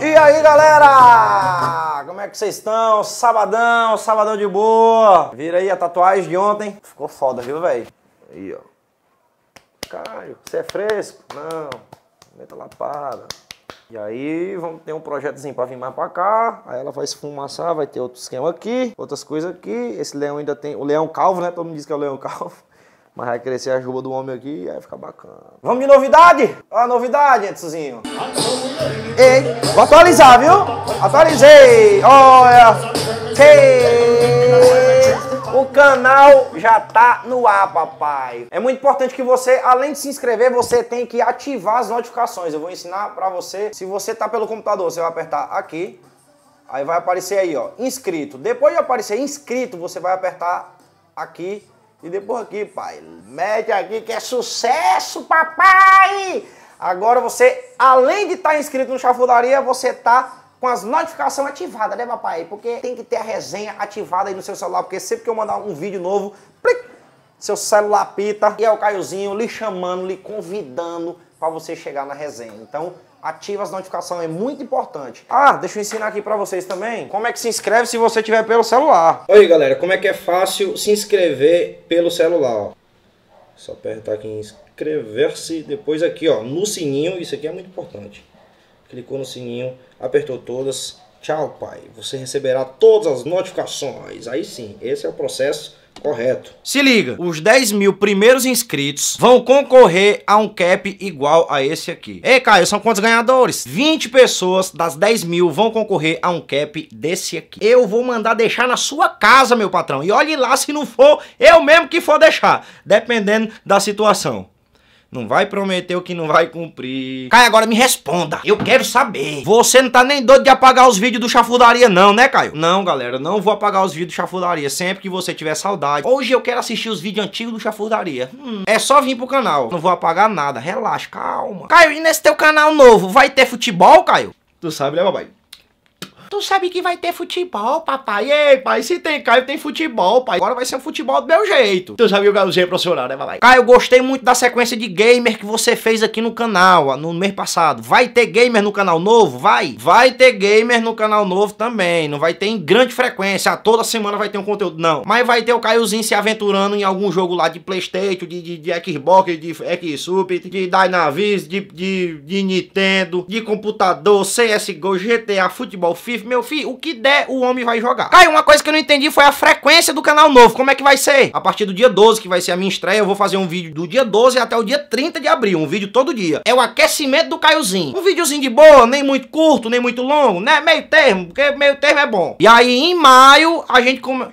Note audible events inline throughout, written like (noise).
E aí galera, como é que vocês estão? Sabadão, sabadão de boa. Vira aí a tatuagem de ontem. Ficou foda, viu, velho? Aí, ó. Caio, você é fresco? Não, meta lapada. E aí vamos ter um projetozinho pra vir mais pra cá. Aí ela vai esfumaçar, vai ter outro esquema aqui, outras coisas aqui. Esse leão ainda tem. O leão calvo, né? Todo mundo diz que é o leão calvo. Mas vai crescer a juba do homem aqui e aí fica bacana. Vamos de novidade? Ó a novidade, Edsozinho. Ei, vou atualizar, viu? Atualizei. Olha. Que... O canal já tá no ar, papai. É muito importante que você, além de se inscrever, você tem que ativar as notificações. Eu vou ensinar pra você. Se você tá pelo computador, você vai apertar aqui. Aí vai aparecer aí, ó, inscrito. Depois de aparecer inscrito, você vai apertar aqui e depois aqui, pai, mete aqui que é sucesso, papai! Agora você, além de estar tá inscrito no Chafudaria, você tá com as notificações ativadas, né, papai? Porque tem que ter a resenha ativada aí no seu celular, porque sempre que eu mandar um vídeo novo, plic, seu celular pita e é o Caiozinho lhe chamando, lhe convidando para você chegar na resenha. Então, ativa as notificações, é muito importante. Ah, deixa eu ensinar aqui pra vocês também como é que se inscreve se você tiver pelo celular. Oi galera, como é que é fácil se inscrever pelo celular. Só apertar aqui em inscrever-se, depois aqui ó, no sininho, isso aqui é muito importante. Clicou no sininho, apertou todas, tchau pai, você receberá todas as notificações. Aí sim, esse é o processo Correto. Se liga, os 10 mil primeiros inscritos vão concorrer a um cap igual a esse aqui. Ei, Caio, são quantos ganhadores? 20 pessoas das 10 mil vão concorrer a um cap desse aqui. Eu vou mandar deixar na sua casa, meu patrão. E olhe lá se não for eu mesmo que for deixar, dependendo da situação. Não vai prometer o que não vai cumprir. Caio, agora me responda. Eu quero saber. Você não tá nem doido de apagar os vídeos do Chafudaria não, né, Caio? Não, galera, não vou apagar os vídeos do Chafudaria. Sempre que você tiver saudade. Hoje eu quero assistir os vídeos antigos do Chafudaria. Hum, é só vir pro canal. Não vou apagar nada. Relaxa, calma. Caio, e nesse teu canal novo, vai ter futebol, Caio? Tu sabe, né, papai? Tu sabe que vai ter futebol, papai. Ei, pai, se tem Caio, tem futebol, pai. Agora vai ser um futebol do meu jeito. Tu sabe que eu usei profissional, né, papai? Caio, eu gostei muito da sequência de gamer que você fez aqui no canal, no mês passado. Vai ter gamer no canal novo? Vai. Vai ter gamer no canal novo também. Não vai ter em grande frequência. Toda semana vai ter um conteúdo, não. Mas vai ter o Caiozinho se aventurando em algum jogo lá de Playstation, de, de, de Xbox, de Xsup, de de, de, de Nintendo, de computador, CSGO, GTA, futebol, FIFA meu filho, o que der, o homem vai jogar. Caio, uma coisa que eu não entendi foi a frequência do canal novo. Como é que vai ser? A partir do dia 12, que vai ser a minha estreia, eu vou fazer um vídeo do dia 12 até o dia 30 de abril. Um vídeo todo dia. É o aquecimento do Caiozinho. Um videozinho de boa, nem muito curto, nem muito longo, né? Meio termo, porque meio termo é bom. E aí, em maio, a gente come...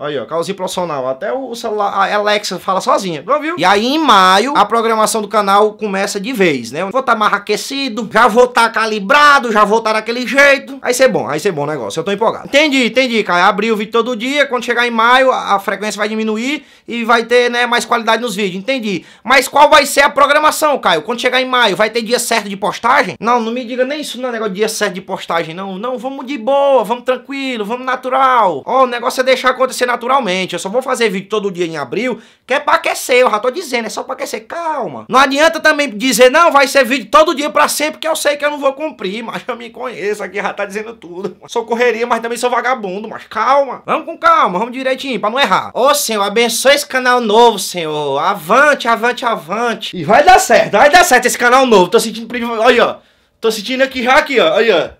Aí, ó, calzinho profissional. Até o celular, a Alexa fala sozinha, não viu? E aí, em maio, a programação do canal começa de vez, né? Vou estar tá mais aquecido, já vou estar tá calibrado, já vou estar tá daquele jeito. Aí ser bom, aí ser bom o negócio. Eu tô empolgado. Entendi, entendi, Caio. Abrir o vídeo todo dia, quando chegar em maio, a frequência vai diminuir e vai ter, né, mais qualidade nos vídeos. Entendi. Mas qual vai ser a programação, Caio? Quando chegar em maio, vai ter dia certo de postagem? Não, não me diga nem isso, não é negócio de dia certo de postagem, não. Não, vamos de boa, vamos tranquilo, vamos natural. Ó, oh, o negócio é deixar acontecer naturalmente. Eu só vou fazer vídeo todo dia em abril, que é pra aquecer, eu já tô dizendo, é só pra aquecer. Calma. Não adianta também dizer, não, vai ser vídeo todo dia pra sempre, que eu sei que eu não vou cumprir, (laughs) mas eu me conheço, aqui já tá dizendo tudo. Sou correria, mas também sou vagabundo, mas calma. Vamos com calma, vamos direitinho, pra não errar. Ô, Senhor, abençoe esse canal novo, Senhor. Avante, avante, avante. E vai dar certo, vai dar certo esse canal novo. Tô sentindo Olha, ó. Tô sentindo aqui já aqui, ó. Olha,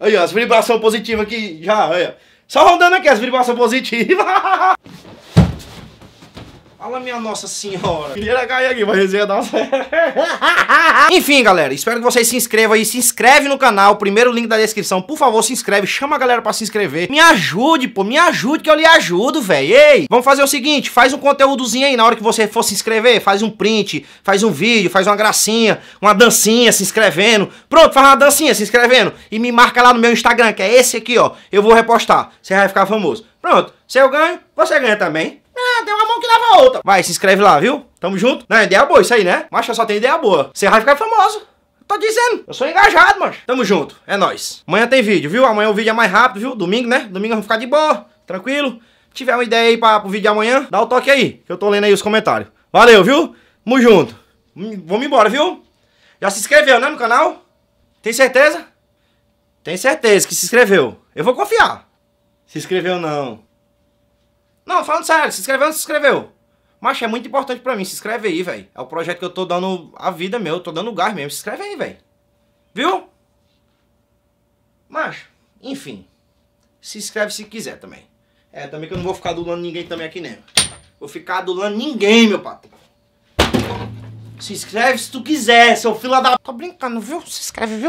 Olha, as vibrações positivas aqui já, olha. Só rodando aqui as vibrações positivas. (laughs) Fala minha Nossa Senhora. Queria cair aqui, mas resenha dar (laughs) Enfim, galera, espero que vocês se inscrevam aí. Se inscreve no canal, primeiro link da descrição. Por favor, se inscreve, chama a galera pra se inscrever. Me ajude, pô, me ajude que eu lhe ajudo, velho. Ei, vamos fazer o seguinte, faz um conteúdozinho aí na hora que você for se inscrever. Faz um print, faz um vídeo, faz uma gracinha, uma dancinha se inscrevendo. Pronto, faz uma dancinha se inscrevendo. E me marca lá no meu Instagram, que é esse aqui, ó. Eu vou repostar. Você vai ficar famoso. Pronto, se eu ganho, você ganha também. Ah, tem uma mão que leva a outra. Vai, se inscreve lá, viu? Tamo junto. Não, ideia boa isso aí, né? Eu só tenho ideia boa. Você vai ficar famoso. Tô dizendo, eu sou engajado, mas Tamo junto, é nóis. Amanhã tem vídeo, viu? Amanhã o vídeo é mais rápido, viu? Domingo, né? Domingo vamos ficar de boa, tranquilo. Se tiver uma ideia aí pra, pro vídeo de amanhã, dá o toque aí, que eu tô lendo aí os comentários. Valeu, viu? Tamo junto. Vamos embora, viu? Já se inscreveu, né, no canal? Tem certeza? Tem certeza que se inscreveu. Eu vou confiar. Se inscreveu não. Não, falando sério, se inscreveu ou não se inscreveu? Mas é muito importante pra mim, se inscreve aí, velho. É o projeto que eu tô dando a vida meu, eu tô dando gás mesmo. Se inscreve aí, velho. Viu? Mas, enfim. Se inscreve se quiser também. É, também que eu não vou ficar adulando ninguém também aqui, né? Vou ficar adulando ninguém, meu patrão. Se inscreve se tu quiser, seu filho da... Tô brincando, viu? Se inscreve, viu?